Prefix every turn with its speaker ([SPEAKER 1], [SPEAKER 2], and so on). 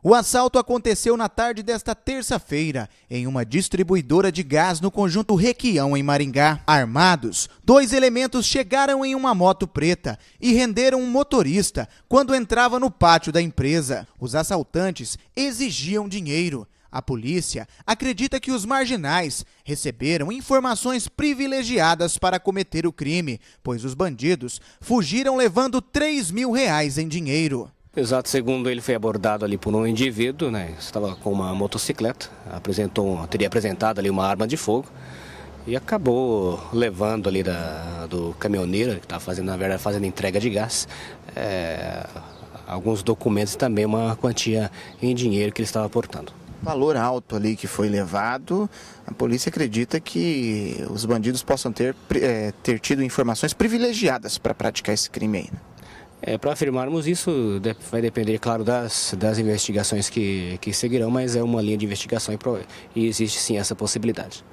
[SPEAKER 1] O assalto aconteceu na tarde desta terça-feira em uma distribuidora de gás no conjunto Requião, em Maringá. Armados, dois elementos chegaram em uma moto preta e renderam um motorista quando entrava no pátio da empresa. Os assaltantes exigiam dinheiro. A polícia acredita que os marginais receberam informações privilegiadas para cometer o crime, pois os bandidos fugiram levando 3 mil reais em dinheiro.
[SPEAKER 2] Exato, segundo ele foi abordado ali por um indivíduo, né? Estava com uma motocicleta, apresentou, teria apresentado ali uma arma de fogo e acabou levando ali da, do caminhoneiro que estava fazendo, na verdade, fazendo entrega de gás, é, alguns documentos e também uma quantia em dinheiro que ele estava portando.
[SPEAKER 3] Valor alto ali que foi levado, a polícia acredita que os bandidos possam ter, é, ter tido informações privilegiadas para praticar esse crime aí. Né?
[SPEAKER 2] É, Para afirmarmos isso, vai depender, claro, das, das investigações que, que seguirão, mas é uma linha de investigação e, e existe sim essa possibilidade.